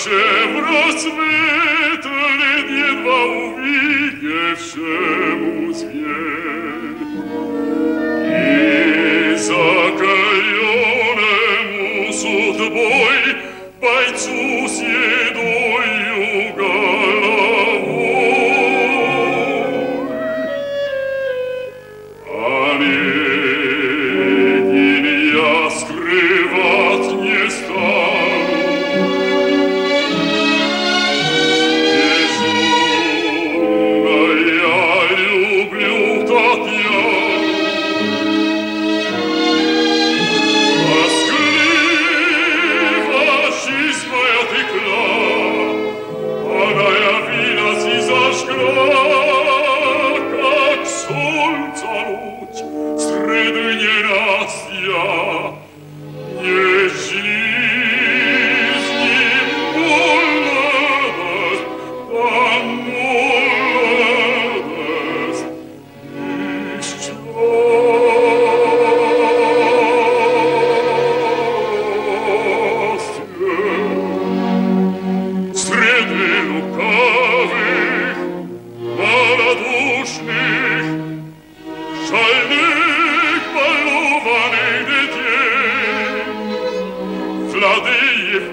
Всем светлым едва увидевшему свет.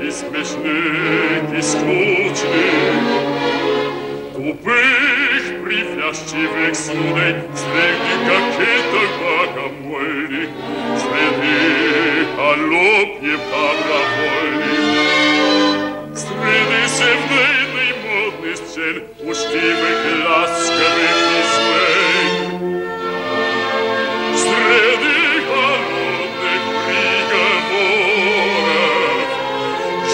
и смешних, и скучных, тупых, привязчивых судей, среди каких-то богомольных, среди холопьев добровольных, среди севдейной модных сцен, учтивых и ласковых,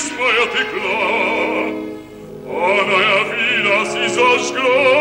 своя текла, а моя вина си зажгла.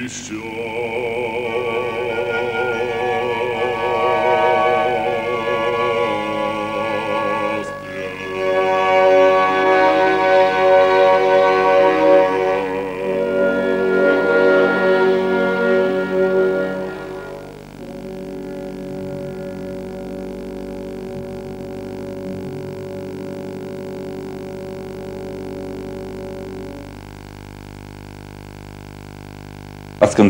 Christian. Hast du